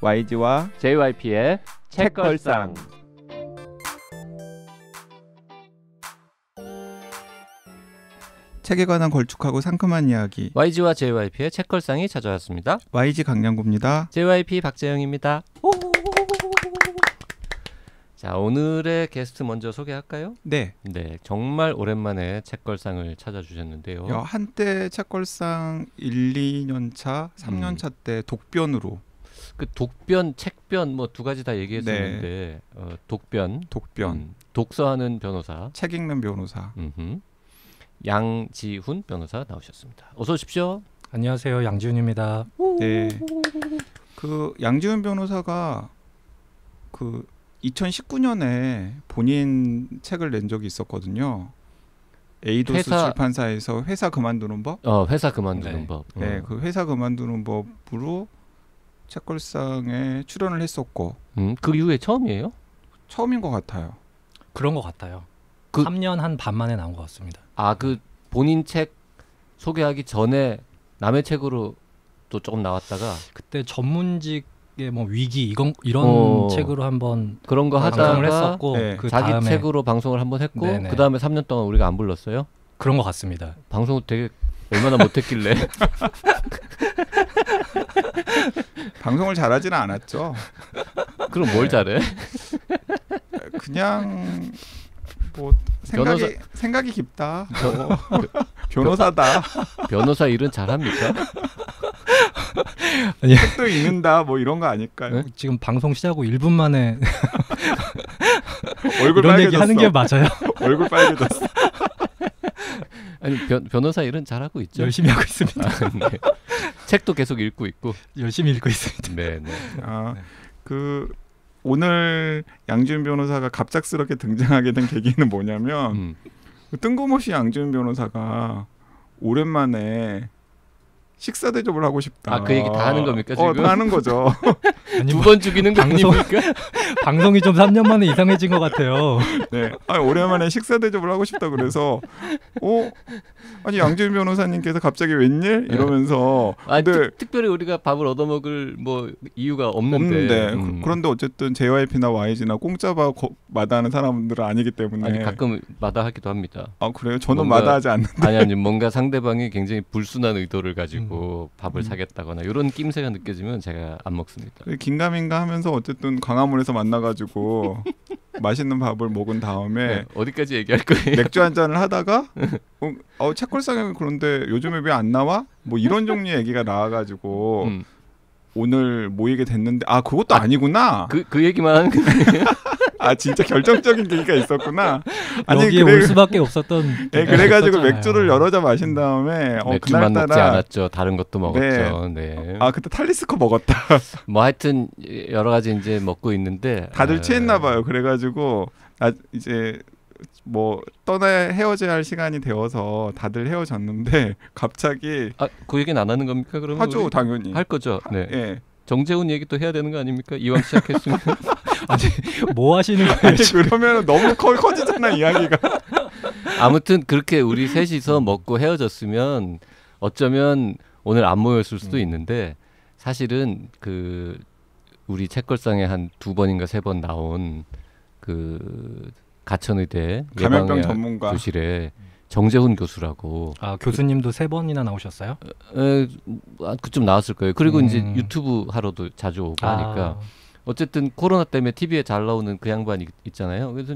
YG와 JYP의 책걸상. 책에 관한 걸쭉하고 상큼한 이야기 YG와 JYP의 책걸상이 찾아왔습니다. YG 강량구입니다. JYP 박재영입니다. 자 오늘의 게스트 먼저 소개할까요? 네, 네 정말 오랜만에 책걸상을 찾아주셨는데요. 야, 한때 책걸상 1, 2년 차, 3년 음. 차때 독변으로 그 독변, 책변 뭐 두 가지 다 얘기했었는데 어, 독변, 독변, 음, 독서하는 변호사, 책 읽는 변호사. 음흠. 양지훈 변호사 나오셨습니다. 어서 오십시오. 안녕하세요 양지훈입니다. 네, 그 양지훈 변호사가 그 2019년에 본인 책을 낸 적이 있었거든요. 에이도스 회사- 출판사에서 회사 그만두는 법. 어 회사 그만두는 네. 법. 어. 네, 그 회사 그만두는 법으로 책걸상에 출연을 했었고 음, 그 이후에 처음이에요? 처음인 것 같아요. 그런 것 같아요. 그- 3년 한 반 만에 나온 것 같습니다. 아 그 본인 책 소개하기 전에 남의 책으로 또 조금 나왔다가 그때 전문직의 뭐 위기 이건 이런 어. 책으로 한번 그런 거 하다가 했었고 네. 그 자기 다음에 책으로 방송을 한번 했고. 그 다음에 3년 동안 우리가 안 불렀어요. 그런 것 같습니다. 방송을 되게 얼마나 못했길래 방송을 잘하지는 않았죠. 그럼 뭘 잘해? 그냥 뭐 생각이 변호사- 생각이 깊다. 뭐, 변호사다. 변호사 일은 잘합니까? 책도 읽는다. 뭐 이런 거 아닐까요? 네? 지금 방송 시작하고 1분 만에 얼굴 이런 얘기 빨개졌어. 하는 게 맞아요. 얼굴 빨개졌어. 아니 변, 변호사 일은 잘하고 있죠. 열심히 하고 있습니다. 아, 네. 책도 계속 읽고 있고. 열심히 읽고 있습니다. 네, 네. 아, 네. 그 오늘 양지은 변호사가 갑작스럽게 등장하게 된 계기는 뭐냐면 음. 그 뜬금없이 양지은 변호사가 오랜만에 식사 대접을 하고 싶다. 아, 그 얘기 다 하는 겁니까, 어, 지금? 다 하는 거죠. 아니, 두 뭐, 번 죽이는 거 방송- 아닙니까? 방송이 좀 3년 만에 이상해진 것 같아요. 네. 아, 오랜만에 식사 대접을 하고 싶다 그래서 어 아니 양지은 변호사님께서 갑자기 웬일 이러면서 아, 근데 특, 별히 우리가 밥을 얻어먹을 뭐 이유가 없는데. 없는데 음. 그, 런데 어쨌든 JYP나 YG나 공짜밥 거- 마다하는 사람들은 아니기 때문에 아니 가끔 마다하기도 합니다. 아 그래요? 저는 뭔가- 마다하지 않는. 아니 아니 뭔가 상대방이 굉장히 불순한 의도를 가지고 밥을 음. 사겠다거나 이런 낌새가 느껴지면 제가 안 먹습니다. 그 긴가민가 하면서 어쨌든 광화문에서 만나가지고 맛있는 밥을 먹은 다음에 네, 어디까지 얘기할 거예요? 맥주 한 잔을 하다가 어, 어 책걸상에 그런데 요즘에 왜 안 나와? 뭐 이런 종류의 얘기가 나와가지고 음, 오늘 모이게 됐는데 아 그것도 아, 니구나 그, 그 얘기만. 아 진짜 결정적인 계기가 있었구나. 아니 여기에 그래, 올 수밖에 없었던. 예, 그래가지고 있었잖아요. 맥주를 여러 잔 마신 다음에 어 맥주만 먹지 그날따라 않았죠. 다른 것도 먹었죠. 네. 아 그때 탈리스커 먹었다. 뭐 하여튼 여러 가지 이제 먹고 있는데 다들 아, 취했나 봐요. 그래가지고 아 이제 뭐 떠나 헤어져야 할 시간이 되어서 다들 헤어졌는데 갑자기 아, 그 얘기는 안 하는 겁니까? 그러면 하죠 당연히. 할 거죠. 네. 예. 정재훈 얘기 또 해야 되는 거 아닙니까? 이왕 시작했으면 뭐 하시는 거예요? 아니 그러면 너무 커, 커지잖아 이야기가. 아무튼 그렇게 우리 셋이서 먹고 헤어졌으면 어쩌면 오늘 안 모였을 수도 음. 있는데 사실은 그 우리 책걸상에 한 두 번인가 세 번 나온 그 가천의대 감염병 전문가. 교실에 정재훈 교수라고 아 교수님도 세 번이나 나오셨어요? 에, 아, 그좀 나왔을 거예요. 그리고 음. 이제 유튜브 하러도 자주 오고 하니까 아, 어쨌든 코로나 때문에 TV에 잘 나오는 그 양반 이 있잖아요. 그래서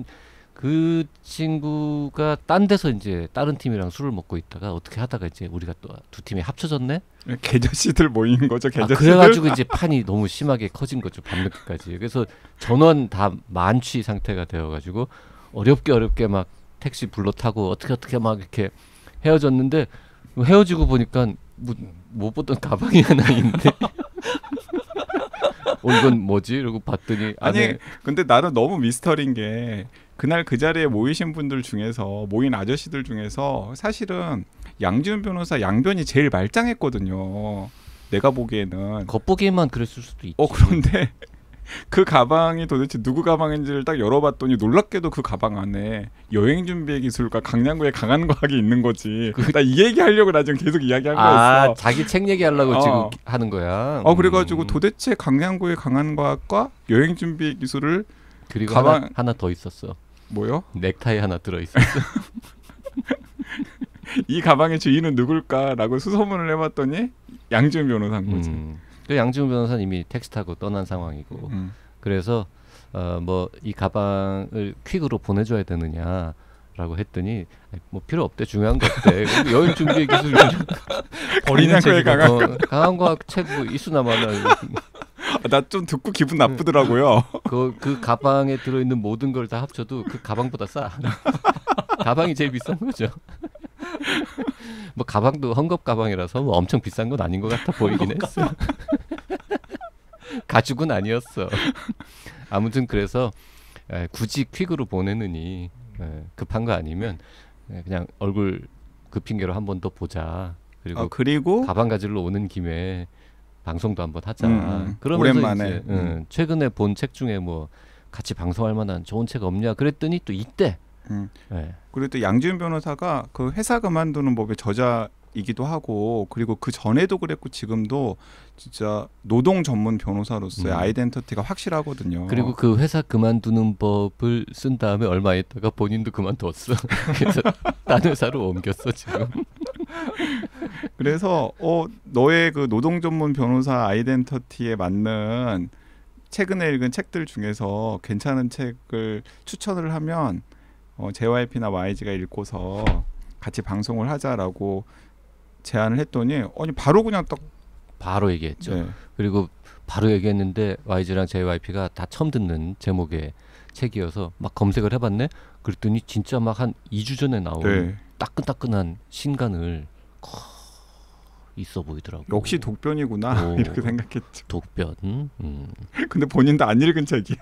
그 친구가 딴 데서 이제 다른 팀이랑 술을 먹고 있다가 어떻게 하다가 이제 우리가 또 두 팀이 합쳐졌네. 개저씨들 모인 거죠 아, 개저씨들. 그래가지고 이제 판이 너무 심하게 커진 거죠 밤늦게까지. 그래서 전원 다 만취 상태가 되어가지고 어렵게 어렵게 막 택시 불러 타고 어떻게 어떻게 막 이렇게 헤어졌는데 헤어지고 보니까 뭐, 못 보던 가방이 하나 있는데. 어 이건 뭐지? 이러고 봤더니 아니 근데 나는 너무 미스터리인 게 그날 그 자리에 모이신 분들 중에서 모인 아저씨들 중에서 사실은 양지훈 변호사 양변이 제일 말짱했거든요. 내가 보기에는 겉보기에만 그랬을 수도 있지. 어 그런데 그 가방이 도대체 누구 가방인지를 딱 열어봤더니 놀랍게도 그 가방 안에 여행 준비의 기술과 강량구의 강한 과학이 있는 거지. 나이 얘기 하려고 나 지금 계속 이야기한 아 거였어. 자기 책 얘기하려고 어. 지금 하는 거야. 어 그래가지고 음. 도대체 강량구의 강한 과학과 여행 준비의 기술을 그리고 가방- 하나, 하나 더 있었어. 뭐요? 넥타이 하나 들어 있었어. 이 가방의 주인은 누굴까라고 수소문을 해봤더니 양지은 변호사인 거지. 음. 그 양지훈 변호사는 이미 택시 타고 떠난 상황이고 음. 그래서 어 뭐 이 가방을 퀵으로 보내줘야 되느냐 라고 했더니 아이, 뭐 필요 없대 중요한 거 없대 여행 준비의 기술 버리는 책이다. 강한 어, 강한 과학 책뭐 이수나마나 아, 나좀 듣고 기분 나쁘더라고요. 그, 그 가방에 들어있는 모든 걸 다 합쳐도 그 가방보다 싸. 가방이 제일 비싼 거죠. 뭐 가방도 헝겊 가방이라서 뭐 엄청 비싼 건 아닌 것 같아 보이긴 했어. 가죽은 아니었어. 아무튼 그래서 에, 굳이 퀵으로 보내느니 에, 급한 거 아니면 에, 그냥 얼굴 그 핑계로 한 번 더 보자. 그리고 아, 그리고 가방 가지러 오는 김에 방송도 한번 하자. 음, 음. 그러면서 오랜만에. 이제, 음. 응, 최근에 본 책 중에 뭐 같이 방송할 만한 좋은 책 없냐 그랬더니 또 이때. 음. 예. 그리고 또 양지은 변호사가 그 회사 그만두는 법의 저자 이기도 하고 그리고 그 전에도 그랬고 지금도 진짜 노동 전문 변호사로서의 음. 아이덴티티가 확실하거든요. 그리고 그 회사 그만두는 법을 쓴 다음에 얼마 있다가 본인도 그만뒀어. 그래서 딴 회사로 옮겼어 지금. 그래서 어 너의 그 노동 전문 변호사 아이덴티티에 맞는 최근에 읽은 책들 중에서 괜찮은 책을 추천을 하면 어, JYP나 YG가 읽고서 같이 방송을 하자라고 제안을 했더니 아니 바로 그냥 딱 바로 얘기했죠. 네. 그리고 바로 얘기했는데 YG랑 JYP가 다 처음 듣는 제목의 책이어서 막 검색을 해봤네. 그랬더니 진짜 막 한 2주 전에 나온 네. 따끈따끈한 신간을 커 있어 보이더라고. 역시 독변이구나 오. 이렇게 생각했죠. 독변. 음. 근데 본인도 안 읽은 책이야.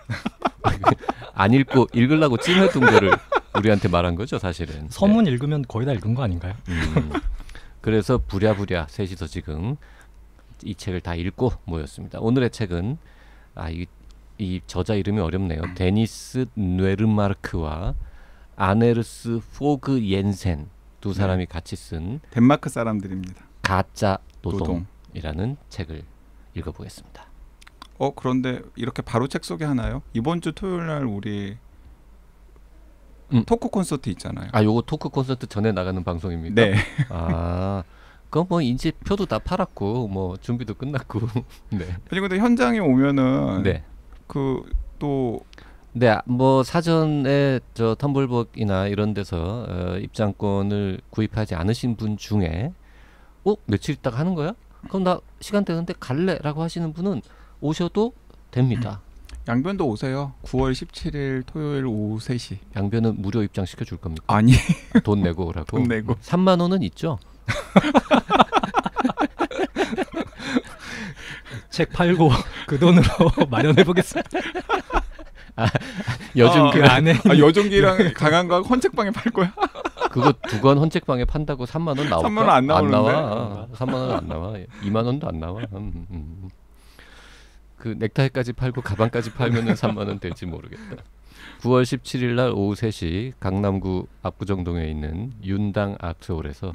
안 읽고 읽으려고 찜해둔 거를 우리한테 말한 거죠, 사실은. 서문 읽으면 거의 다 읽은 거 아닌가요? 네. 음. 그래서 부랴부랴 셋이서 지금 이 책을 다 읽고 모였습니다. 오늘의 책은 아, 이, 이 저자 이름이 어렵네요. 데니스 뇌르마르크와 아네르스 포그 옌센 두 사람이 같이 쓴 덴마크 사람들입니다. 가짜 노동. 노동이라는 책을 읽어보겠습니다. 어 그런데 이렇게 바로 책 소개하나요? 이번 주 토요일 날 우리 음. 토크 콘서트 있잖아요. 아, 요거 토크 콘서트 전에 나가는 방송입니까? 네. 아, 그럼 뭐 이제 표도 다 팔았고 뭐 준비도 끝났고. 네. 아니 근데 현장에 오면은 네. 그또 네, 아, 뭐 사전에 저 텀블벅이나 이런 데서 어, 입장권을 구입하지 않으신 분 중에 어 며칠 있다가 하는 거야? 그럼 나 시간 되는데 갈래라고 하시는 분은 오셔도 됩니다. 양변도 오세요. 9월 17일 토요일 오후 3시. 양변은 무료 입장 시켜 줄 겁니까? 아니 돈 내고 오라고. 돈 내고. 3만 원은 있죠. 책 팔고 그 돈으로 마련해 보겠습니다. 요즘 아, 그그 안에 아, 여종기랑 강한과 헌책방에 팔 거야? 그거 두 권 헌책방에 판다고 3만 원 나올까? 3만 원안 나오는데? 나와. 3만 원 안 나와. 2만 원도 안 나와. 음, 음. 그 넥타이까지 팔고 가방까지 팔면은 3만 원 될지 모르겠다. 9월 17일 날 오후 3시 강남구 압구정동에 있는 윤당 아트홀에서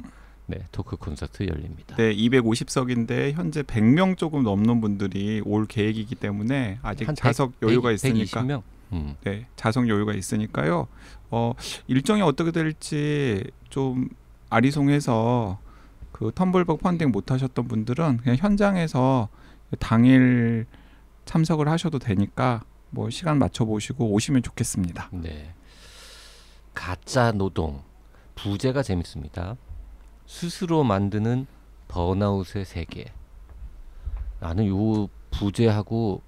네, 토크 콘서트 열립니다. 네, 250석인데 현재 100명 조금 넘는 분들이 올 계획이기 때문에 아직 100, 여유가 100, 있으니까 120명. 음. 네, 자석 여유가 있으니까요. 어, 일정이 어떻게 될지 좀 아리송해서 그 텀블벅 펀딩 못 하셨던 분들은 그냥 현장에서 당일 참석을 하셔도 되니까 뭐 시간 맞춰 보시고 오시면 좋겠습니다. 네. 가짜 노동 부제가 재밌습니다. 스스로 만드는 번아웃의 세계. 나는 요 부제하고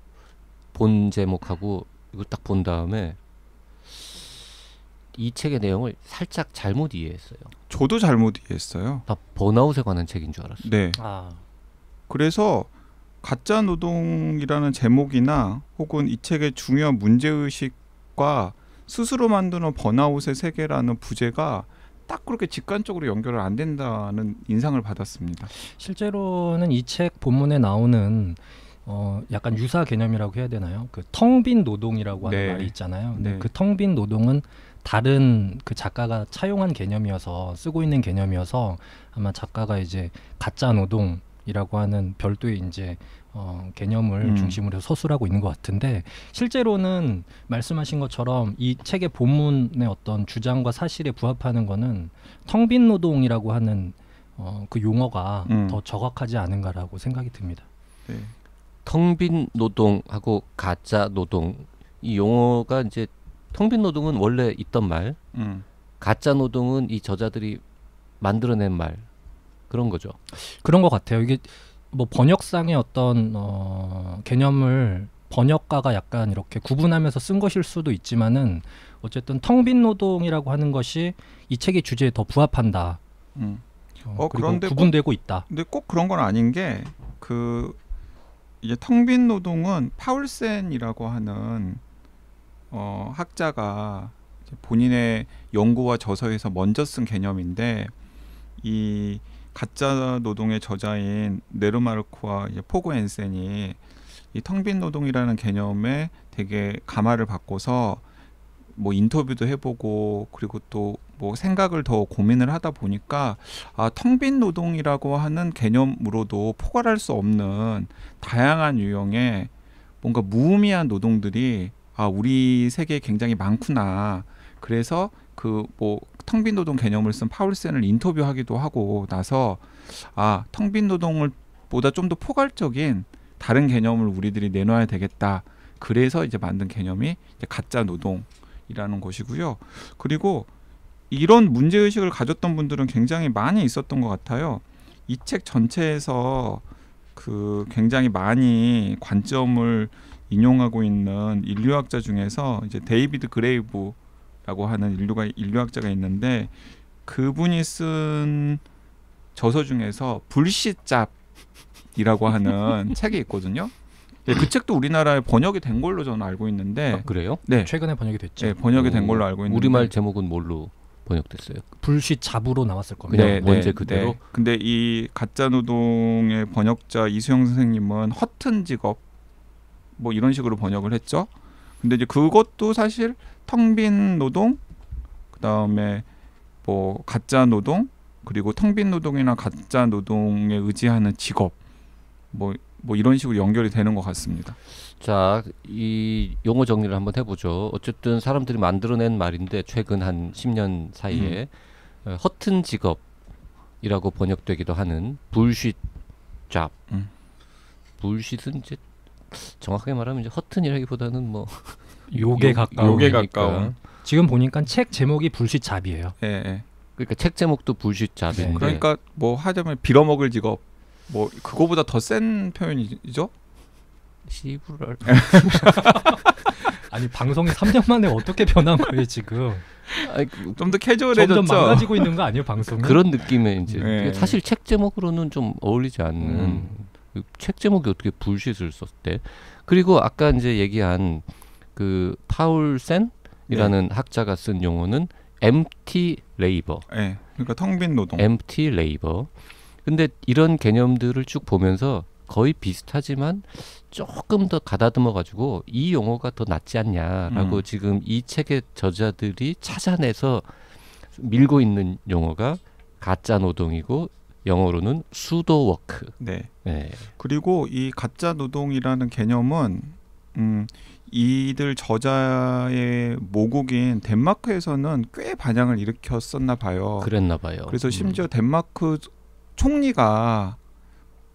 본 제목하고 이걸 딱 본 다음에 이 책의 내용을 살짝 잘못 이해했어요. 저도 잘못 이해했어요. 나 번아웃에 관한 책인 줄 알았어. 네. 아, 그래서 가짜 노동이라는 제목이나 혹은 이 책의 중요한 문제 의식과 스스로 만드는 번아웃의 세계라는 부제가 딱 그렇게 직관적으로 연결을 안 된다는 인상을 받았습니다. 실제로는 이 책 본문에 나오는 어 약간 유사 개념이라고 해야 되나요? 그 텅 빈 노동이라고 하는 네. 말이 있잖아요. 근데 네. 그텅 빈 노동은 다른 그 작가가 차용한 개념이어서 쓰고 있는 개념이어서 아마 작가가 이제 가짜 노동 이라고 하는 별도의 이제 어, 개념을 음. 중심으로 해서 서술하고 있는 것 같은데 실제로는 말씀하신 것처럼 이 책의 본문의 어떤 주장과 사실에 부합하는 거는 텅빈 노동이라고 하는 어, 그 용어가 음. 더 정확하지 않은가라고 생각이 듭니다. 네. 텅빈 노동하고 가짜 노동 이 용어가 이제 텅빈 노동은 원래 있던 말, 음. 가짜 노동은 이 저자들이 만들어낸 말 그런 거죠. 그런 것 같아요. 이게 뭐 번역상의 어떤 어, 개념을 번역가가 약간 이렇게 구분하면서 쓴 것일 수도 있지만은 어쨌든 텅 빈 노동이라고 하는 것이 이 책의 주제에 더 부합한다. 음. 어, 어, 그런데 구분되고 있다. 근데 꼭 그런 건 아닌 게 그 이제 텅 빈 노동은 파울센이라고 하는 어, 학자가 본인의 연구와 저서에서 먼저 쓴 개념인데 이 가짜 노동의 저자인 네르마르크와 이제 포고 엔센이 이 텅 빈 노동이라는 개념에 되게 감화를 받고서 뭐 인터뷰도 해보고 그리고 또 뭐 생각을 더 고민을 하다 보니까 아, 텅 빈 노동이라고 하는 개념으로도 포괄할 수 없는 다양한 유형의 뭔가 무의미한 노동들이 아, 우리 세계에 굉장히 많구나. 그래서 그뭐 텅 빈 노동 개념을 쓴 파울센을 인터뷰하기도 하고 나서 아, 텅 빈 노동을 보다 좀 더 포괄적인 다른 개념을 우리들이 내놔야 되겠다. 그래서 이제 만든 개념이 이제 가짜 노동이라는 것이고요. 그리고 이런 문제 의식을 가졌던 분들은 굉장히 많이 있었던 것 같아요. 이 책 전체에서 그 굉장히 많이 관점을 인용하고 있는 인류학자 중에서 이제 데이비드 그레이버라고 하는 인류가 인류학자가 있는데 그분이 쓴 저서 중에서 bullshit job이라고 하는 책이 있거든요. 네, 그 책도 우리나라에 번역이 된 걸로 저는 알고 있는데 아, 그래요? 네, 최근에 번역이 됐죠. 네 번역이 된 오, 걸로 알고 있는데 우리말 제목은 뭘로 번역됐어요? bullshit job으로 나왔을 겁니다. 그냥 원제 그대로? 근데 이 가짜 노동의 번역자 이수영 선생님은 허튼 직업 뭐 이런 식으로 번역을 했죠. 근데 이제 그것도 사실 텅 빈 노동, 그 다음에 뭐 가짜 노동, 그리고 텅 빈 노동이나 가짜 노동에 의지하는 직업, 뭐뭐 이런 식으로 연결이 되는 것 같습니다. 자, 이 용어 정리를 한번 해보죠. 어쨌든 사람들이 만들어낸 말인데 최근 한 10년 사이에 어, 허튼 직업이라고 번역되기도 하는 불쉿 잡. 음. 불쉿은 이제 정확하게 말하면 이제 허튼이라기보다는 뭐 요게 요- 가까운. 요게. 가까운. 지금 보니까 책 제목이 불시 잡이에요. 예, 예. 그러니까 책 제목도 잡인데 네. 그러니까 뭐 하자면 빌어먹을 직업, 뭐 그거보다 더 센 표현이죠. 시부랄 아니 방송이 3년 만에 어떻게 변한 거예요 지금? 그- 좀더 캐주얼해졌죠. 점점 망가지고 있는 거 아니에요 방송이? 그런 느낌의 이제 네. 사실 책 제목으로는 좀 어울리지 않는 음. 그 책 제목이 어떻게 불쉿을 썼대? 그리고 아까 이제 얘기한 그 파울센이라는 네. 학자가 쓴 용어는 empty labor, 예. 그러니까 텅 빈 노동. empty labor. 근데 이런 개념들을 쭉 보면서 거의 비슷하지만 조금 더 가다듬어 가지고 이 용어가 더 낫지 않냐라고 음. 지금 이 책의 저자들이 찾아내서 밀고 있는 용어가 가짜 노동이고 영어로는 pseudo work. 네. 네. 그리고 이 가짜 노동이라는 개념은 음, 이들 저자의 모국인 덴마크에서는 꽤 반향을 일으켰었나 봐요. 그랬나 봐요. 그래서 음. 심지어 덴마크 총리가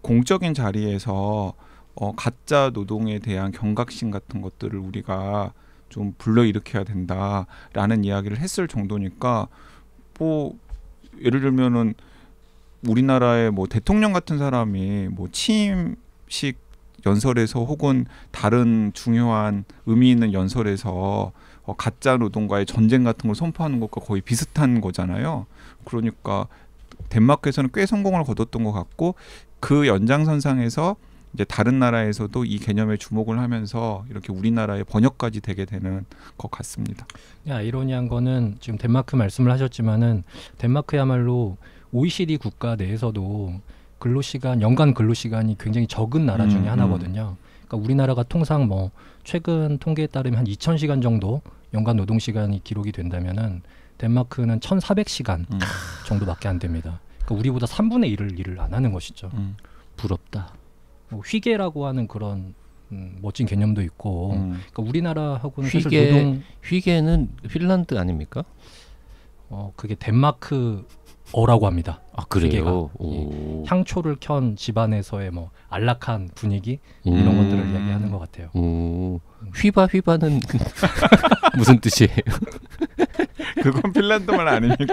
공적인 자리에서 어, 가짜 노동에 대한 경각심 같은 것들을 우리가 좀 불러일으켜야 된다라는 이야기를 했을 정도니까 뭐 예를 들면은 우리나라의 뭐 대통령 같은 사람이 뭐 취임식 연설에서 혹은 다른 중요한 의미 있는 연설에서 어, 가짜 노동과의 전쟁 같은 걸 선포하는 것과 거의 비슷한 거잖아요. 그러니까 덴마크에서는 꽤 성공을 거뒀던 것 같고 그 연장선상에서 이제 다른 나라에서도 이 개념에 주목을 하면서 이렇게 우리나라의 번역까지 되게 되는 것 같습니다. 야, 아이러니한 거는 지금 덴마크 말씀을 하셨지만은 덴마크야말로 OECD 국가 내에서도 근로 시간 연간 근로 시간이 굉장히 적은 나라 중에 음, 하나거든요. 그러니까 우리나라가 통상 뭐 최근 통계에 따르면 한 2,000시간 정도 연간 노동 시간이 기록이 된다면은 덴마크는 1,400시간 음. 정도밖에 안 됩니다. 그러니까 우리보다 3분의 1을 일을 안 하는 것이죠. 음. 부럽다. 뭐 휘게라고 하는 그런 음, 멋진 개념도 있고 음. 그러니까 우리나라하고는 사실 휘게- 노동 휘게는 핀란드 아닙니까? 어 그게 덴마크 어라고 합니다. 아. 그래요. 오. 향초를 켠 집안에서의 뭐 안락한 분위기 음. 이런 것들을 이야기하는 것 같아요. 오. 휘바 휘바는 무슨 뜻이에요? 그건 핀란드 말 아닙니까?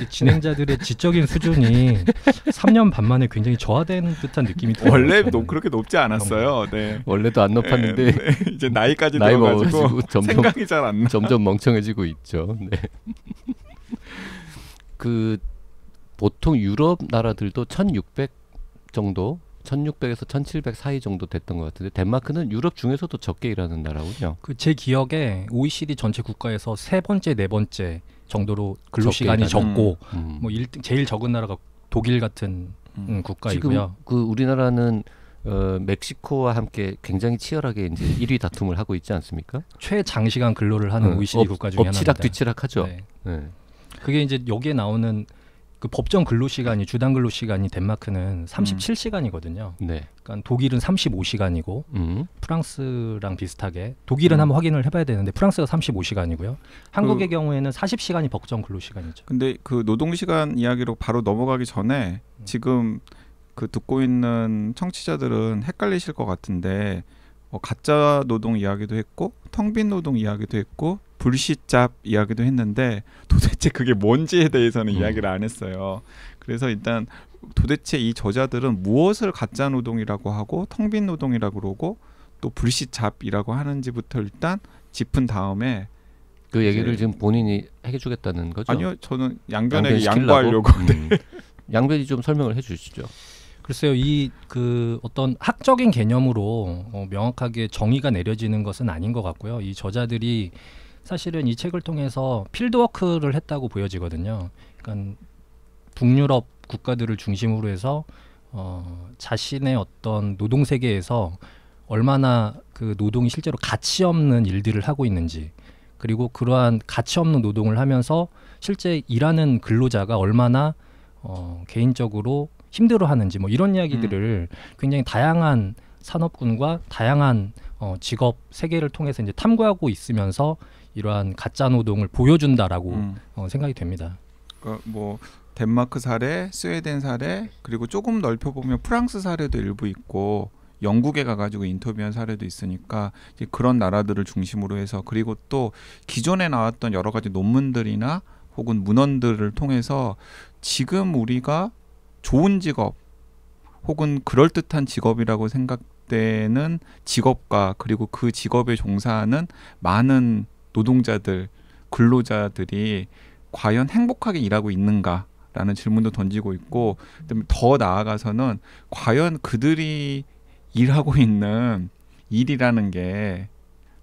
이 진행자들의 지적인 수준이 3년 반 만에 굉장히 저하된 듯한 느낌이 들어요. 원래. 높, 그렇게 높지 않았어요. 네. 원래도 안 높았는데 네, 네. 이제 나이까지 나이 들어가지고 점점 생각이 잘 안 나. 점점 멍청해지고 있죠. 네. 그 보통 유럽 나라들도 1,600 정도, 1,600에서 1,700 사이 정도 됐던 것 같은데 덴마크는 유럽 중에서도 적게 일하는 나라군요. 그 제 기억에 OECD 전체 국가에서 세 번째 네 번째 정도로 근로 시간이. 적고 음. 뭐 일, 제일 적은 나라가 독일 같은 음. 음, 국가이고요. 지금 그 우리나라는 어, 멕시코와 함께 굉장히 치열하게 이제 1위 다툼을 하고 있지 않습니까? 최장시간 근로를 하는 어, OECD 엎- 국가 중에 엎치락 하나입니다. 뒤치락하죠. 네. 네. 그게 이제 여기에 나오는 그 법정 근로 시간이 주당 근로 시간이 덴마크는 37시간이거든요. 네. 그러니까 독일은 35시간이고 음. 프랑스랑 비슷하게 독일은 음. 한번 확인을 해봐야 되는데 프랑스가 35시간이고요. 한국의 경우에는 40시간이 법정 근로 시간이죠. 근데 그 노동 시간 이야기로 바로 넘어가기 전에 음. 지금 그 듣고 있는 청취자들은 헷갈리실 것 같은데 어, 가짜 노동 이야기도 했고 텅 빈 노동 이야기도 했고 불시잡 이야기도 했는데 도대체 그게 뭔지에 대해서는 음. 이야기를 안 했어요. 그래서 일단 도대체 이 저자들은 무엇을 가짜 노동이라고 하고 텅 빈 노동이라고 그러고 또 불시잡이라고 하는지부터 일단 짚은 다음에 그 얘기를 지금 본인이 해주겠다는 거죠? 아니요 저는 양변에게 양변시키려고? 양보하려고 음. 양변이 좀 설명을 해주시죠. 글쎄요, 이 그 어떤 학적인 개념으로 어, 명확하게 정의가 내려지는 것은 아닌 것 같고요. 이 저자들이 사실은 이 책을 통해서 필드워크를 했다고 보여지거든요. 그러니까 북유럽 국가들을 중심으로 해서 어, 자신의 어떤 노동 세계에서 얼마나 그 노동이 실제로 가치 없는 일들을 하고 있는지 그리고 그러한 가치 없는 노동을 하면서 실제 일하는 근로자가 얼마나 어, 개인적으로 힘들어하는지 뭐 이런 이야기들을 굉장히 다양한 산업군과 다양한 어, 직업 세계를 통해서 이제 탐구하고 있으면서 이러한 가짜 노동을 보여준다라고 음. 어, 생각이 됩니다. 그러니까 뭐 덴마크 사례, 스웨덴 사례, 그리고 조금 넓혀 보면 프랑스 사례도 일부 있고 영국에 가가지고 인터뷰한 사례도 있으니까 이제 그런 나라들을 중심으로 해서 그리고 또 기존에 나왔던 여러 가지 논문들이나 혹은 문헌들을 통해서 지금 우리가 좋은 직업 혹은 그럴듯한 직업이라고 생각되는 직업과 그리고 그 직업에 종사하는 많은 노동자들, 근로자들이 과연 행복하게 일하고 있는가 라는 질문도 던지고 있고 더 나아가서는 과연 그들이 일하고 있는 일이라는 게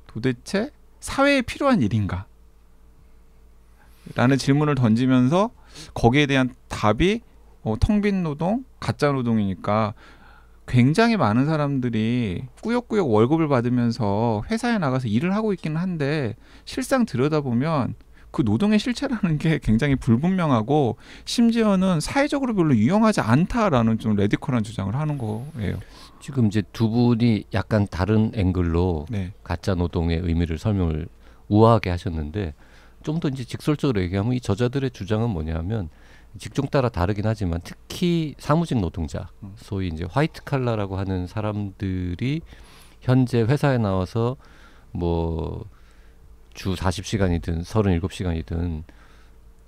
도대체 사회에 필요한 일인가? 라는 질문을 던지면서 거기에 대한 답이 어, 텅빈 노동, 가짜 노동이니까 굉장히 많은 사람들이 꾸역꾸역 월급을 받으면서 회사에 나가서 일을 하고 있기는 한데 실상 들여다보면 그 노동의 실체라는 게 굉장히 불분명하고 심지어는 사회적으로 별로 유용하지 않다라는 좀 radical한 주장을 하는 거예요. 지금 이제 두 분이 약간 다른 앵글로 네. 가짜 노동의 의미를 설명을 우아하게 하셨는데 좀 더 이제 직설적으로 얘기하면 이 저자들의 주장은 뭐냐면 직종 따라 다르긴 하지만 특히 사무직 노동자, 음. 소위 이제 화이트 칼라라고 하는 사람들이 현재 회사에 나와서 뭐 주 40시간이든 37시간이든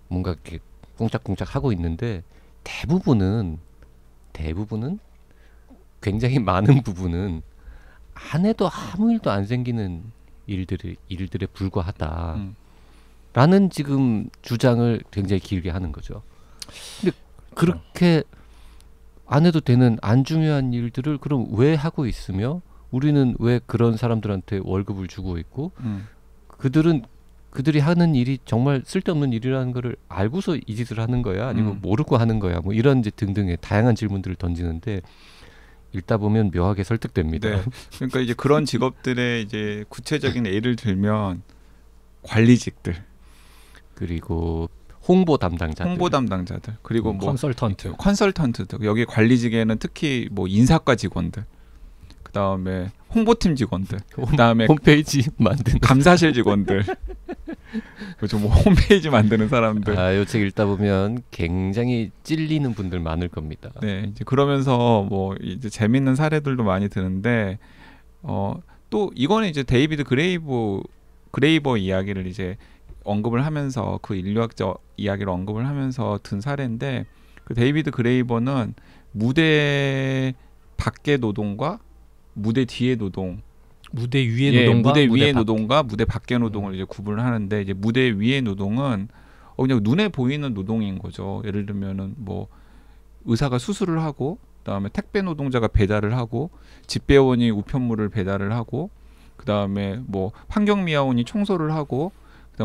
뭔가 이렇게 꽁짝꽁짝 하고 있는데 대부분은 대부분은 굉장히 많은 부분은 안 해도 아무 일도 안 생기는 일들이 일들에 불과하다. 음. 라는 지금 주장을 굉장히 길게 하는 거죠. 근데 그렇게 안 해도 되는 안 중요한 일들을 그럼 왜 하고 있으며 우리는 왜 그런 사람들한테 월급을 주고 있고 음. 그들은 그들이 하는 일이 정말 쓸데없는 일이라는 거를 알고서 이 짓을 하는 거야 아니면 음. 모르고 하는 거야 뭐 이런 이제 등등의 다양한 질문들을 던지는데 읽다 보면 묘하게 설득됩니다. 네. 그러니까 이제 그런 직업들의 이제 구체적인 예를 들면 관리직들, 그리고 홍보 담당자들, 홍보 담당자들, 그리고 뭐 컨설턴트. 컨설턴트들 여기 관리직에는 특히 뭐 인사과 직원들, 그 다음에 홍보팀 직원들, 그 다음에 홈페이지 만드는 감사실 직원들, 그렇죠. 뭐 홈페이지 만드는 사람들. 아, 요 책 읽다 보면 굉장히 찔리는 분들 많을 겁니다. 네, 이제 그러면서 뭐 이제 재밌는 사례들도 많이 드는데 어 또 이거는 이제 데이비드 그레이브 그레이버 이야기를 이제 언급을 하면서 그 인류학적 이야기를 언급을 하면서 든 사례인데 그 데이비드 그레이버는 무대 밖의 노동과 무대 뒤의 노동 무대 위의 예, 노동과 무대 위의 밖. 노동과 무대 밖의 노동을 이제 구분을 하는데 이제 무대 위의 노동은 어 그냥 눈에 보이는 노동인 거죠. 예를 들면은 뭐 의사가 수술을 하고 그다음에 택배 노동자가 배달을 하고 집배원이 우편물을 배달을 하고 그다음에 뭐 환경미화원이 청소를 하고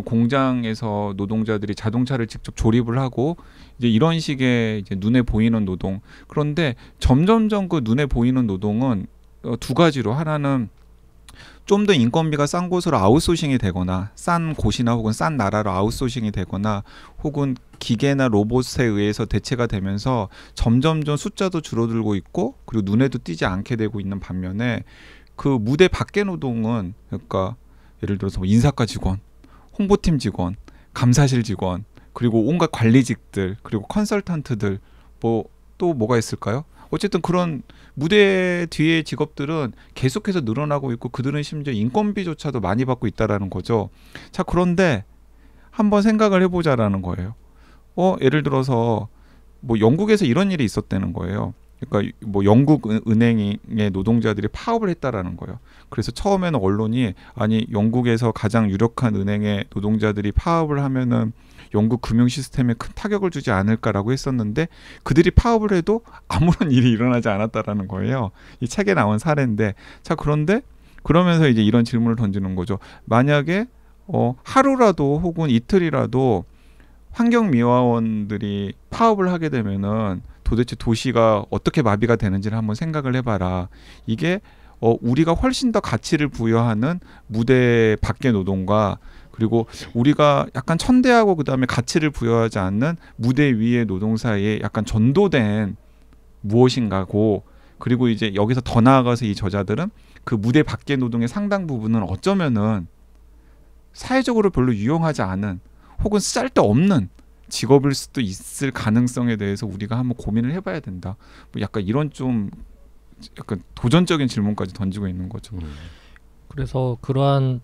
공장에서 노동자들이 자동차를 직접 조립을 하고 이제 이런 식의 이제 눈에 보이는 노동. 그런데 점점점 그 눈에 보이는 노동은 어, 두 가지로. 하나는 좀더 인건비가 싼 곳으로 아웃소싱이 되거나 싼 곳이나 혹은 싼 나라로 아웃소싱이 되거나 혹은 기계나 로봇에 의해서 대체가 되면서 점점점 숫자도 줄어들고 있고 그리고 눈에도 띄지 않게 되고 있는 반면에 그 무대 밖의 노동은 그러니까 예를 들어서 뭐 인사과 직원, 홍보팀 직원, 감사실 직원 그리고 온갖 관리직들 그리고 컨설턴트들 뭐 또 뭐가 있을까요? 어쨌든 그런 무대 뒤의 직업들은 계속해서 늘어나고 있고 그들은 심지어 인건비조차도 많이 받고 있다라는 거죠. 자 그런데 한번 생각을 해보자라는 거예요. 어 예를 들어서 뭐 영국에서 이런 일이 있었다는 거예요. 그러니까 뭐 영국 은- 은행의 노동자들이 파업을 했다라는 거예요. 그래서 처음에는 언론이 아니 영국에서 가장 유력한 은행의 노동자들이 파업을 하면은 영국 금융 시스템에 큰 타격을 주지 않을까라고 했었는데 그들이 파업을 해도 아무런 일이 일어나지 않았다라는 거예요. 이 책에 나온 사례인데 자 그런데 그러면서 이제 이런 질문을 던지는 거죠. 만약에 어 하루라도 혹은 이틀이라도 환경미화원들이 파업을 하게 되면은 도대체 도시가 어떻게 마비가 되는지를 한번 생각을 해봐라. 이게 어 우리가 훨씬 더 가치를 부여하는 무대 밖의 노동과 그리고 우리가 약간 천대하고 그다음에 가치를 부여하지 않는 무대 위의 노동 사이에 약간 전도된 무엇인가고 그리고 이제 여기서 더 나아가서 이 저자들은 그 무대 밖의 노동의 상당 부분은 어쩌면은 사회적으로 별로 유용하지 않은 혹은 쓸데없는 직업일 수도 있을 가능성에 대해서 우리가 한번 고민을 해봐야 된다. 뭐 약간 이런 좀 약간 도전적인 질문까지 던지고 있는 거죠. 음. 그래서 그러한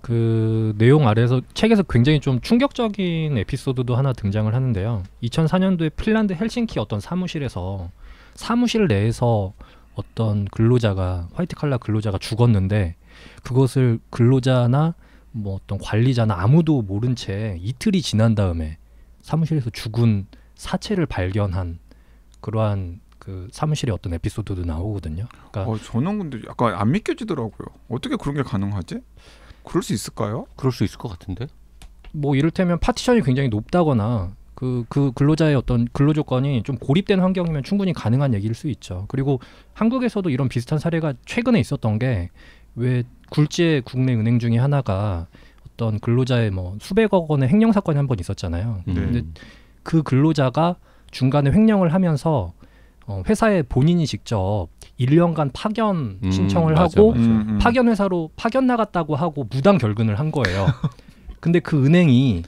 그 내용 아래에서 책에서 굉장히 좀 충격적인 에피소드도 하나 등장을 하는데요. 2004년도에 핀란드 헬싱키 어떤 사무실에서 사무실 내에서 어떤 근로자가 화이트 칼라 근로자가 죽었는데 그것을 근로자나 뭐 어떤 관리자나 아무도 모른 채 이틀이 지난 다음에 사무실에서 죽은 사체를 발견한 그러한 그 사무실의 어떤 에피소드도 나오거든요. 그러니까 어, 저는 근데 약간 안 믿겨지더라고요. 어떻게 그런 게 가능하지? 그럴 수 있을까요? 그럴 수 있을 것 같은데. 뭐 이를테면 파티션이 굉장히 높다거나 그, 그 근로자의 어떤 근로 조건이 좀 고립된 환경이면 충분히 가능한 얘기일 수 있죠. 그리고 한국에서도 이런 비슷한 사례가 최근에 있었던 게 왜 굴지의 국내 은행 중에 하나가 어떤 근로자의 뭐 수백억 원의 횡령 사건이 한 번 있었잖아요. 음. 근데 그 근로자가 중간에 횡령을 하면서 어, 회사에 본인이 직접 1년간 파견 음, 신청을 맞아, 하고 맞아. 음, 음. 파견 회사로 파견 나갔다고 하고 무단 결근을 한 거예요. 근데 그 은행이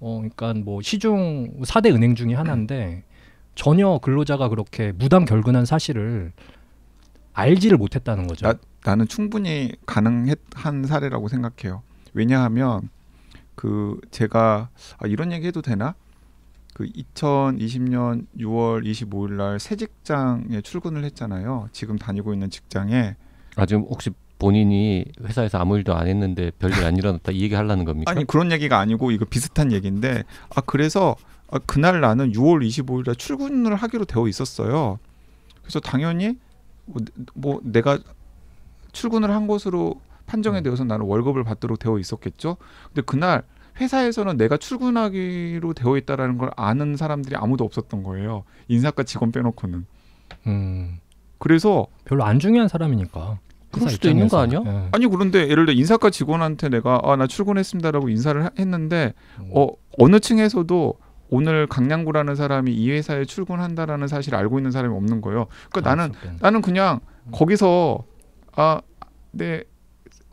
어 그러니까 뭐 시중 4대 은행 중에 하나인데 전혀 근로자가 그렇게 무단 결근한 사실을 알지를 못했다는 거죠. 나, 나는 충분히 가능한 사례라고 생각해요. 왜냐하면 그 제가 아, 이런 얘기 해도 되나? 그 2020년 6월 25일 날 새 직장에 출근을 했잖아요. 지금 다니고 있는 직장에 아 지금 혹시 본인이 회사에서 아무 일도 안 했는데 별일 안 일어났다 이 얘기 하려는 겁니까? 아니 그런 얘기가 아니고 이거 비슷한 얘기인데 아 그래서 아, 그날 나는 6월 25일 날 출근을 하기로 되어 있었어요. 그래서 당연히 뭐, 뭐 내가 출근을 한 것으로 판정이 되어서 나는 월급을 받도록 되어 있었겠죠. 근데 그날 회사에서는 내가 출근하기로 되어 있다라는 걸 아는 사람들이 아무도 없었던 거예요. 인사과 직원 빼놓고는. 음. 그래서 별로 안 중요한 사람이니까. 그럴 수도 있는 거. 아니야? 예. 아니 그런데 예를 들어 인사과 직원한테 내가 아 나 출근했습니다라고 인사를 하- 했는데 음. 어 어느 층에서도 오늘 강량구라는 사람이 이 회사에 출근한다라는 사실을 알고 있는 사람이 없는 거예요. 그러니까 나는 자연스럽게. 나는 그냥 거기서 아, 네,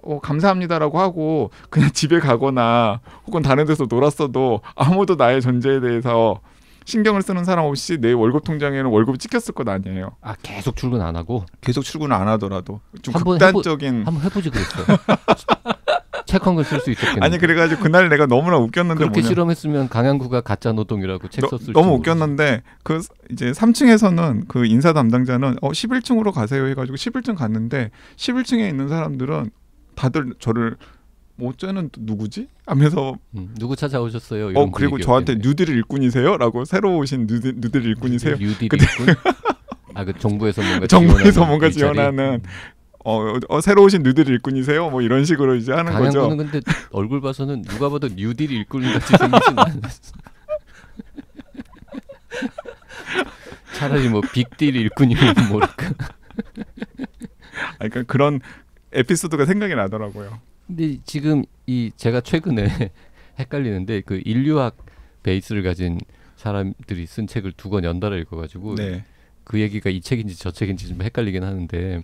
어, 감사합니다라고 하고 그냥 집에 가거나 혹은 다른 데서 놀았어도 아무도 나의 존재에 대해서 신경을 쓰는 사람 없이 내 월급 통장에는 월급이 찍혔을 것 아니에요. 아 계속 출근 안 하고 계속 출근을 안 하더라도 좀 한번 극단적인 한번 해보지 그랬어. 책 한 권 쓸 수 있었겠네. 아니 그래가지고 그날 내가 너무나 웃겼는데 그렇게 뭐냐. 실험했으면 강양구가 가짜 노동이라고 책 너, 썼을 너무 줄 웃겼는데 그 이제 3층에서는 그 인사 담당자는 어 11층으로 가세요 해가지고 11층 갔는데 11층에 있는 사람들은 다들 저를 뭐 쟤는 또 누구지? 하면서 음, 누구 찾아오셨어요? 어 그리고 저한테 뉴딜 일꾼이세요라고 새로 오신 뉴딜, 뉴딜 일꾼이세요? 뉴딜 일꾼? 아그 정부에서 뭔가 정부에서 뭔가? 지원하는 어, 어 새로 오신 뉴딜 일꾼이세요? 뭐 이런 식으로 이제 하는 거죠. 강양구는 근데 얼굴 봐서는 누가 봐도 뉴딜 일꾼 같이 생기진 않았어. 차라리 뭐 빅딜 일꾼이면 모를까. 아, 그러니까 그런 에피소드가 생각이 나더라고요. 근데 지금 이 제가 최근에 헷갈리는데 그 인류학 베이스를 가진 사람들이 쓴 책을 두 권 연달아 읽어가지고 네. 그 얘기가 이 책인지 저 책인지 좀 헷갈리긴 하는데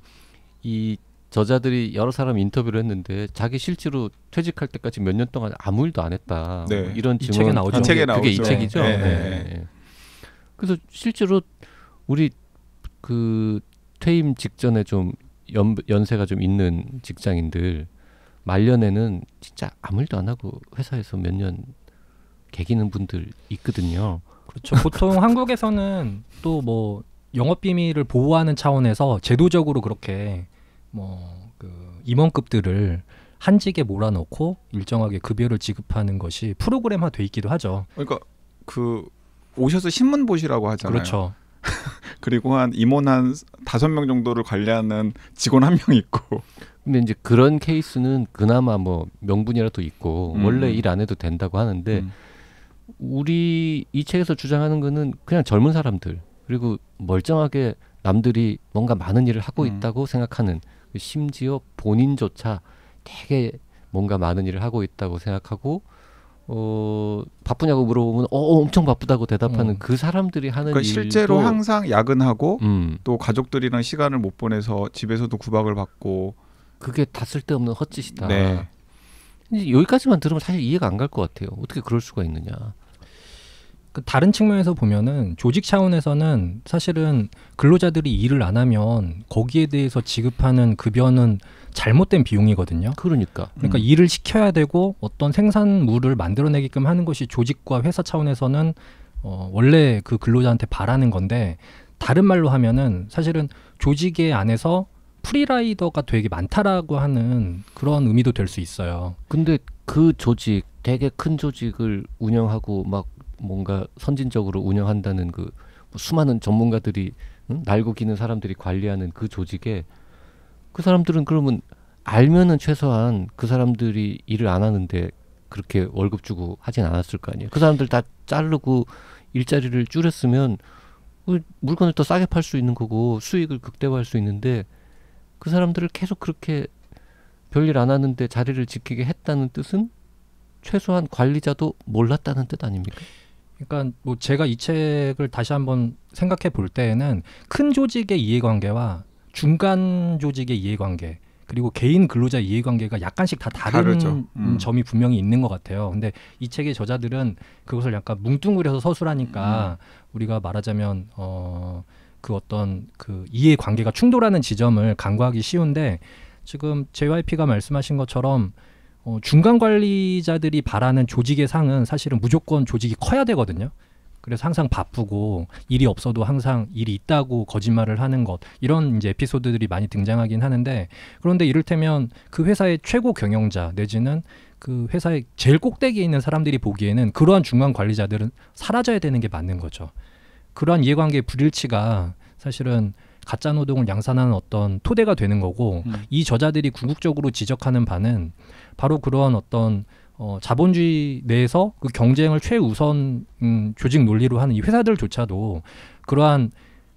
이 저자들이 여러 사람 인터뷰를 했는데 자기 실제로 퇴직할 때까지 몇 년 동안 아무 일도 안 했다. 네. 뭐 이런 이 증언 책에 나오죠. 이 책에 그게 이 나오죠. 책이죠. 네, 네, 네, 네. 그래서 실제로 우리 그 퇴임 직전에 좀 연, 연세가 좀 있는 직장인들 말년에는 진짜 아무 일도 안 하고 회사에서 몇 년 개기는 분들 있거든요. 그렇죠. 보통 한국에서는 또 뭐 영업 비밀을 보호하는 차원에서 제도적으로 그렇게 뭐 그 임원급들을 한직에 몰아넣고 일정하게 급여를 지급하는 것이 프로그램화 돼 있기도 하죠. 그러니까 그 오셔서 신문 보시라고 하잖아요. 그렇죠. 그리고 한 임원 한 다섯 명 정도를 관리하는 직원 한 명 있고. 근데 이제 그런 케이스는 그나마 뭐 명분이라도 있고 음. 원래 일 안 해도 된다고 하는데 음. 우리 이 책에서 주장하는 거는 그냥 젊은 사람들 그리고 멀쩡하게 남들이 뭔가 많은 일을 하고 음. 있다고 생각하는 심지어 본인조차 되게 뭔가 많은 일을 하고 있다고 생각하고 어 바쁘냐고 물어보면 어 엄청 바쁘다고 대답하는 음. 그 사람들이 하는 그러니까 일도 실제로 항상 야근하고 음 또 가족들이랑 시간을 못 보내서 집에서도 구박을 받고. 그게 다 쓸데없는 헛짓이다. 네. 여기까지만 들으면 사실 이해가 안 갈 것 같아요. 어떻게 그럴 수가 있느냐. 그 다른 측면에서 보면은 조직 차원에서는 사실은 근로자들이 일을 안 하면 거기에 대해서 지급하는 급여는 잘못된 비용이거든요. 그러니까 그러니까 음. 일을 시켜야 되고 어떤 생산물을 만들어내게끔 하는 것이 조직과 회사 차원에서는 어, 원래 그 근로자한테 바라는 건데 다른 말로 하면은 사실은 조직의 안에서 프리라이더가 되게 많다라고 하는 그런 의미도 될 수 있어요. 근데 그 조직 되게 큰 조직을 운영하고 막 뭔가 선진적으로 운영한다는 그뭐 수많은 전문가들이 응? 날고 기는 사람들이 관리하는 그 조직에 그 사람들은 그러면 알면은 최소한 그 사람들이 일을 안 하는데 그렇게 월급 주고 하진 않았을 거 아니에요. 그 사람들 다 자르고 일자리를 줄였으면 그 물건을 더 싸게 팔 수 있는 거고 수익을 극대화할 수 있는데 그 사람들을 계속 그렇게 별일 안 하는데 자리를 지키게 했다는 뜻은 최소한 관리자도 몰랐다는 뜻 아닙니까? 그러니까 뭐 제가 이 책을 다시 한번 생각해 볼 때에는 큰 조직의 이해관계와 중간 조직의 이해관계 그리고 개인 근로자 이해관계가 약간씩 다 다른 다르죠. 음. 점이 분명히 있는 것 같아요. 근데 이 책의 저자들은 그것을 약간 뭉뚱그려서 서술하니까 우리가 말하자면 어, 그 어떤 그 이해 관계가 충돌하는 지점을 간과하기 쉬운데 지금 JYP가 말씀하신 것처럼 어, 중간 관리자들이 바라는 조직의 상은 사실은 무조건 조직이 커야 되거든요. 그래서 항상 바쁘고 일이 없어도 항상 일이 있다고 거짓말을 하는 것 이런 이제 에피소드들이 많이 등장하긴 하는데 그런데 이를테면 그 회사의 최고 경영자 내지는 그 회사의 제일 꼭대기에 있는 사람들이 보기에는 그러한 중간 관리자들은 사라져야 되는 게 맞는 거죠. 그러한 이해관계의 불일치가 사실은 가짜 노동을 양산하는 어떤 토대가 되는 거고 음. 이 저자들이 궁극적으로 지적하는 바는 바로 그런 어떤 어, 자본주의 내에서 그 경쟁을 최우선 음, 조직 논리로 하는 이 회사들조차도 그러한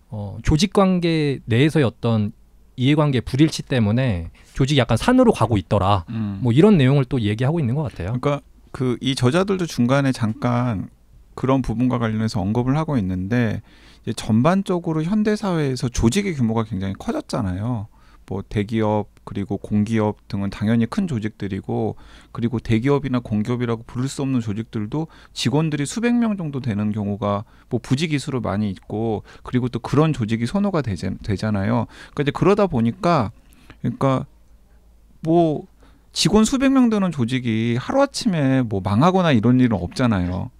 어, 조직 관계 내에서의 어떤 이해관계 불일치 때문에 조직이 약간 산으로 가고 있더라. 음. 뭐 이런 내용을 또 얘기하고 있는 것 같아요. 그러니까 그 이 저자들도 중간에 잠깐 그런 부분과 관련해서 언급을 하고 있는데 전반적으로 현대 사회에서 조직의 규모가 굉장히 커졌잖아요. 뭐 대기업 그리고 공기업 등은 당연히 큰 조직들이고 그리고 대기업이나 공기업이라고 부를 수 없는 조직들도 직원들이 수백 명 정도 되는 경우가 뭐 부지 기수로 많이 있고 그리고 또 그런 조직이 선호가 되자, 되잖아요. 그러니까 이제 그러다 보니까 그러니까 뭐 직원 수백 명 되는 조직이 하루아침에 뭐 망하거나 이런 일은 없잖아요.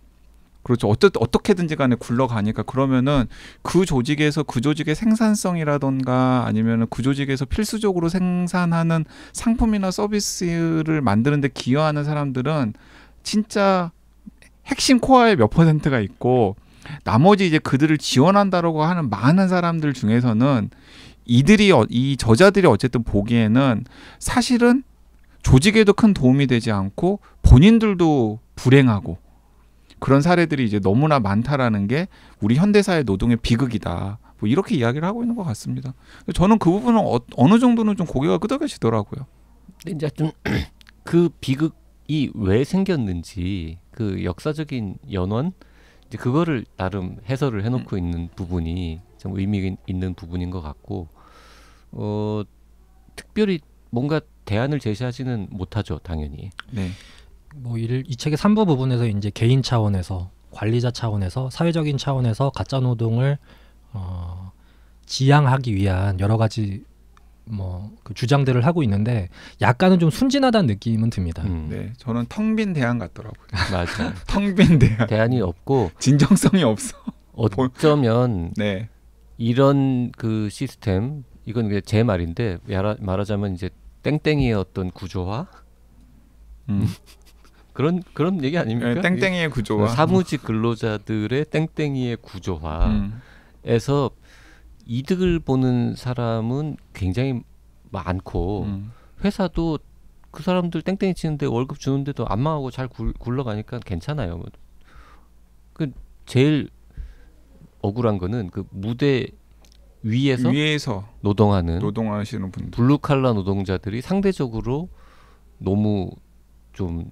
그렇죠. 어떠, 어떻게든지 간에 굴러가니까 그러면은 그 조직에서 그 조직의 생산성이라던가 아니면은 그 조직에서 필수적으로 생산하는 상품이나 서비스를 만드는데 기여하는 사람들은 진짜 핵심 코어의 몇 퍼센트가 있고 나머지 이제 그들을 지원한다라고 하는 많은 사람들 중에서는 이들이 어- 이 저자들이 어쨌든 보기에는 사실은 조직에도 큰 도움이 되지 않고 본인들도 불행하고 그런 사례들이 이제 너무나 많다라는 게 우리 현대사의 노동의 비극이다. 뭐 이렇게 이야기를 하고 있는 것 같습니다. 저는 그 부분은 어, 어느 정도는 좀 고개가 끄덕여지더라고요. 근데 이제 좀 그 비극이 왜 생겼는지 그 역사적인 연원 이제 그거를 나름 해설을 해놓고 있는 부분이 좀 의미 있는 부분인 것 같고 어 특별히 뭔가 대안을 제시하지는 못하죠 당연히 네. 뭐이 이 책의 3부 부분에서 이제 개인 차원에서 관리자 차원에서 사회적인 차원에서 가짜 노동을 어, 지양하기 위한 여러 가지 뭐그 주장들을 하고 있는데 약간은 좀 순진하다는 느낌은 듭니다. 음, 네. 저는 텅 빈 대안 같더라고요. 맞아 텅빈 대안. 대안이 없고 진정성이 없어. 어쩌면 네. 이런 그 시스템 이건 제 말인데 말하, 말하자면 이제 땡땡이의 어떤 구조화 음. 그런 그런 얘기 아닙니까? 네, 땡땡이의 구조와 사무직 근로자들의 땡땡이의 구조화에서 음. 이득을 보는 사람은 굉장히 많고 음. 회사도 그 사람들 땡땡이 치는데 월급 주는데도 안 망하고 잘 굴, 굴러가니까 괜찮아요. 뭐. 그 제일 억울한 거는 그 무대 위에서 위에서 노동하는 노동하시는 분들. 블루 칼라 노동자들이 상대적으로 너무 좀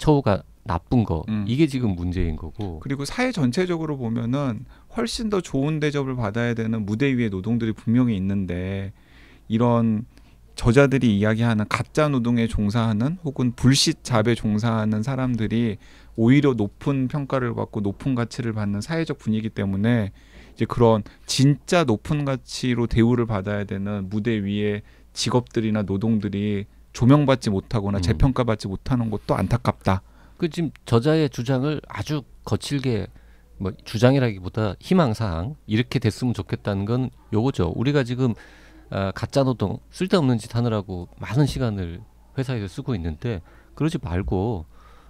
처우가 나쁜 거 음. 이게 지금 문제인 거고 그리고 사회 전체적으로 보면은 훨씬 더 좋은 대접을 받아야 되는 무대 위에 노동들이 분명히 있는데 이런 저자들이 이야기하는 가짜 노동에 종사하는 혹은 불시 잡에 종사하는 사람들이 오히려 높은 평가를 받고 높은 가치를 받는 사회적 분위기 때문에 이제 그런 진짜 높은 가치로 대우를 받아야 되는 무대 위에 직업들이나 노동들이 조명받지 못하거나 음. 재평가받지 못하는 것도 안타깝다. 그 지금 저자의 주장을 아주 거칠게 뭐 주장이라기보다 희망사항 이렇게 됐으면 좋겠다는 건 요거죠. 우리가 지금 아, 가짜 노동 쓸데없는 짓 하느라고 많은 시간을 회사에서 쓰고 있는데 그러지 말고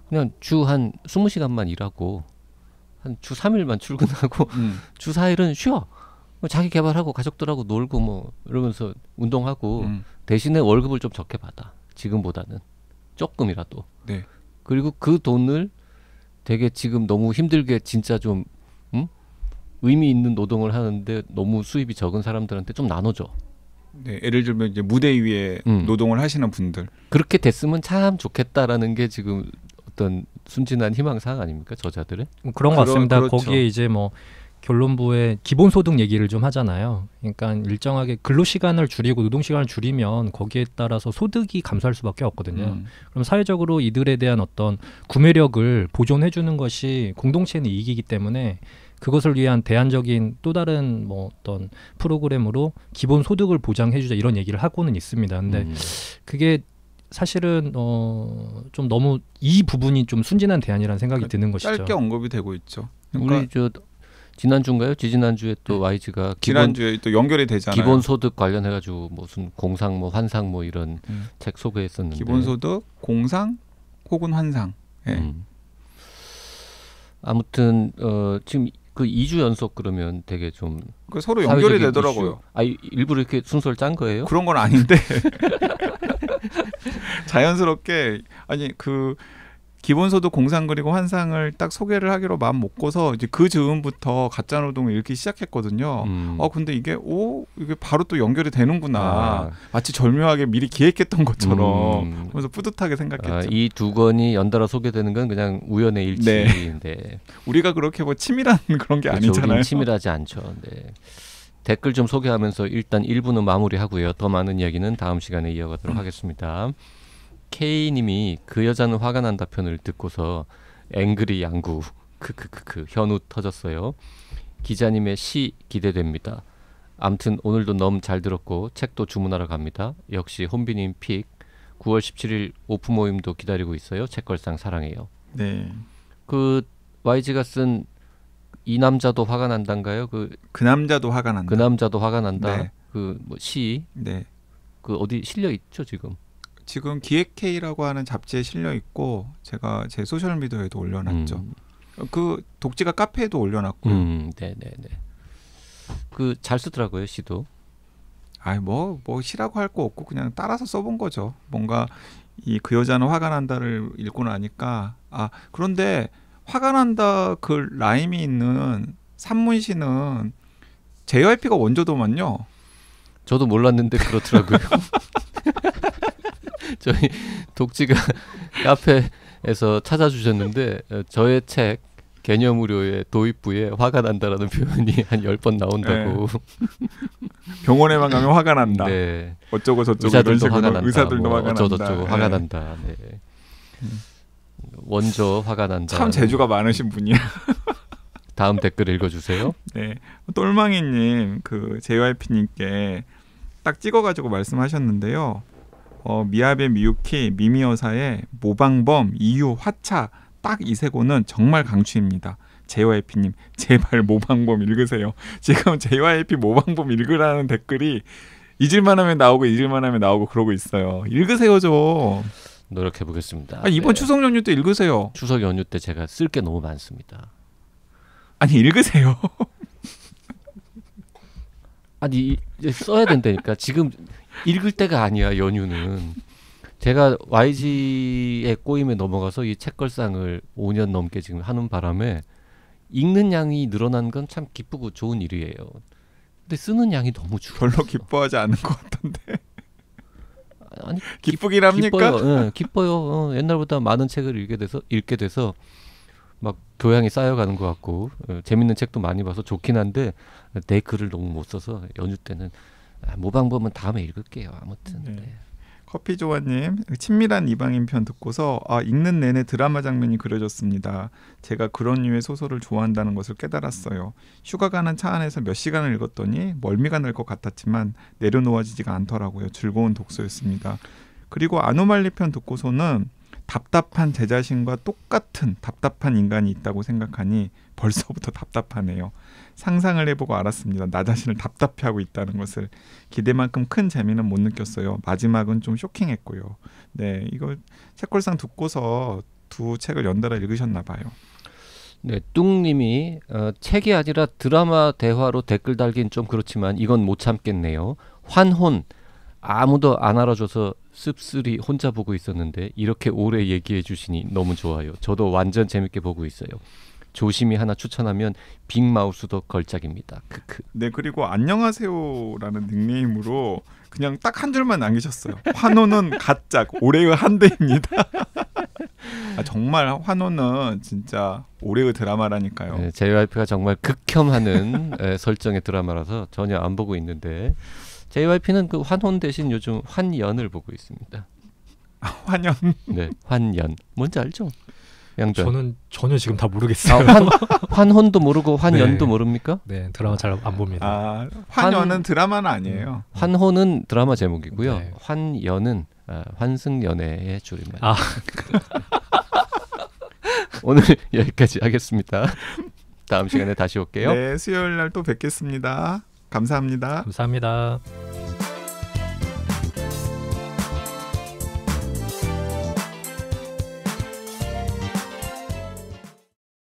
그냥 주 한 스무 시간만 일하고 한 주 삼일만 출근하고 음. 주 4일은 쉬어. 뭐 자기 개발하고 가족들하고 놀고 뭐 이러면서 운동하고 음. 대신에 월급을 좀 적게 받아. 지금보다는 조금이라도. 네. 그리고 그 돈을 되게 지금 너무 힘들게 진짜 좀 음? 의미 있는 노동을 하는데 너무 수입이 적은 사람들한테 좀 나눠줘. 네, 예를 들면 이제 무대 위에 음. 노동을 하시는 분들. 그렇게 됐으면 참 좋겠다라는 게 지금 어떤 순진한 희망 사항 아닙니까 저자들의? 뭐 그런 것 같습니다. 그렇죠. 거기에 이제 뭐 결론부에 기본소득 얘기를 좀 하잖아요. 그러니까 일정하게 근로 시간을 줄이고 노동 시간을 줄이면 거기에 따라서 소득이 감소할 수밖에 없거든요. 음. 그럼 사회적으로 이들에 대한 어떤 구매력을 보존해 주는 것이 공동체의 이익이기 때문에 그것을 위한 대안적인 또 다른 뭐 어떤 프로그램으로 기본 소득을 보장해 주자 이런 얘기를 하고는 있습니다. 근데 음. 그게 사실은 어 좀 너무 이 부분이 좀 순진한 대안이라는 생각이 드는 것이죠. 짧게 언급이 되고 있죠. 그러니까 우리 저 지난주인가요? 지지난주에 또 YG가 기본 지난주에 또 연결이 되잖아요. 기본 소득 관련해 가지고 무슨 공상 뭐 환상 뭐 이런 음. 책 소개했었는데 기본 소득, 공상 혹은 환상. 예. 음. 아무튼 어 지금 그 2주 연속 그러면 되게 좀그 서로 연결이 되더라고요. 이슈- 아 이- 일부러 이렇게 순서를 짠 거예요? 그런 건 아닌데 자연스럽게 아니 그 기본소득 공상 그리고 환상을 딱 소개를 하기로 마음 먹고서 이제 그 즈음부터 가짜 노동을 읽기 시작했거든요. 음. 어 근데 이게 오 이게 바로 또 연결이 되는구나. 아. 마치 절묘하게 미리 기획했던 것처럼 음. 그래서 뿌듯하게 생각했죠. 아, 이두 권이 연달아 소개되는 건 그냥 우연의 일치. 네. 네. 우리가 그렇게 뭐 치밀한 그런 게 그렇죠. 아니잖아요. 치밀하지 않죠. 네. 댓글 좀 소개하면서 일단 1부는 마무리하고요. 더 많은 이야기는 다음 시간에 이어가도록 하겠습니다. K님이 그 여자는 화가 난다 편을 듣고서 앵그리 양구 크크크크 현우 터졌어요. 기자님의 시 기대됩니다. 암튼 오늘도 너무 잘 들었고 책도 주문하러 갑니다. 역시 혼비님 픽 9월 17일 오프 모임도 기다리고 있어요. 책걸상 사랑해요. 네. 그 YG가 쓴 이 남자도 화가 난단가요? 그그 그 남자도 화가 난다. 남자도 화가 난다. 네. 그뭐시그 네. 어디 실려 있죠 지금? 지금 기획K라고 하는 잡지에 실려 있고 제가 제 소셜 미디어에도 올려놨죠. 음, 그 독지가 카페에도 올려놨고요. 음, 네, 네, 네. 그 잘 쓰더라고요 시도. 아이 뭐뭐 시라고 할 거 없고 그냥 따라서 써본 거죠. 뭔가 이 그 여자는 화가 난다를 읽고 나니까 아 그런데 화가 난다 그 라임이 있는 산문시는 JYP가 원조도만요. 저도 몰랐는데 그렇더라고요. 저희 독지가 카페에서 찾아주셨는데 어, 저의 책 개념 무료의 도입부에 화가 난다라는 표현이 한 열 번 나온다고. 병원에만 가면 화가 난다. 네. 어쩌고 저쩌고 의사들도 화가 난다. 의사들도 뭐 화가 어쩌고 난다. 저쩌고 화가 예. 난다. 네. 음. 원조 화가 난다. 참 재주가 많으신 분이야. 다음 댓글 읽어주세요. 네, 똘망이님 그 JYP님께 딱 찍어가지고 말씀하셨는데요. 어, 미야베 미유키 미미여사의 모방범 이유 화차 딱 이세 권은 정말 강추입니다. JYP님 제발 모방범 읽으세요. 지금 JYP 모방범 읽으라는 댓글이 잊을만하면 나오고 잊을만하면 나오고 그러고 있어요. 읽으세요 좀. 노력해 보겠습니다. 아, 이번 추석 연휴 때 읽으세요. 추석 연휴 때 제가 쓸 게 너무 많습니다. 아니 읽으세요. 아니 써야 된다니까 지금 읽을 때가 아니야 연휴는 제가 YG의 꼬임에 넘어가서 이 책걸상을 5년 넘게 지금 하는 바람에 읽는 양이 늘어난 건 참 기쁘고 좋은 일이에요. 근데 쓰는 양이 너무 줄어. 별로 기뻐하지 않은 것 같던데. 아니 기쁘긴 합니까? 기뻐요. 예, 기뻐요. 어, 옛날보다 많은 책을 읽게 돼서 읽게 돼서 막 교양이 쌓여가는 것 같고 어, 재밌는 책도 많이 봐서 좋긴 한데 내 글을 너무 못 써서 연휴 때는 아, 모방범은 다음에 읽을게요. 아무튼 네. 네. 커피 조아님 친밀한 이방인 편 듣고서 아 읽는 내내 드라마 장면이 그려졌습니다. 제가 그런 류의 소설을 좋아한다는 것을 깨달았어요. 휴가 가는 차 안에서 몇 시간을 읽었더니 멀미가 날 것 같았지만 내려놓아지지가 않더라고요. 즐거운 독서였습니다. 그리고 아노말리 편 듣고서는 답답한 제 자신과 똑같은 답답한 인간이 있다고 생각하니 벌써부터 답답하네요. 상상을 해보고 알았습니다. 나 자신을 답답해하고 있다는 것을 기대만큼 큰 재미는 못 느꼈어요. 마지막은 좀 쇼킹했고요. 네, 이거 책걸상 듣고서 두 책을 연달아 읽으셨나 봐요. 네, 뚱님이 어, 책이 아니라 드라마 대화로 댓글 달긴 좀 그렇지만 이건 못 참겠네요. 환혼 아무도 안 알아줘서 씁쓸히 혼자 보고 있었는데 이렇게 오래 얘기해 주시니 너무 좋아요. 저도 완전 재밌게 보고 있어요. 조심히 하나 추천하면 빅마우스도 걸작입니다. 크크. 네, 그리고 안녕하세요라는 닉네임으로 그냥 딱 한 줄만 남기셨어요. 환호는 가짝 올해의 한대입니다. 아, 정말 환호는 진짜 올해의 드라마라니까요. 네, JYP가 정말 극혐하는 에, 설정의 드라마라서 전혀 안 보고 있는데 JYP는 그 환혼 대신 요즘 환연을 보고 있습니다. 환연. 네, 환연. 뭔지 알죠? 양변. 저는 전혀 지금 다 아, 모르겠어요. 환, 환혼도 모르고 환연도 네. 모릅니까? 네, 드라마 잘 안 봅니다. 아, 환연은 드라마는 아니에요. 환혼은 드라마 제목이고요. 네. 환연은 아, 환승연애의 줄임말. 아. 오늘 여기까지 하겠습니다. 다음 시간에 다시 올게요. 네, 수요일 날 또 뵙겠습니다. 감사합니다. 감사합니다.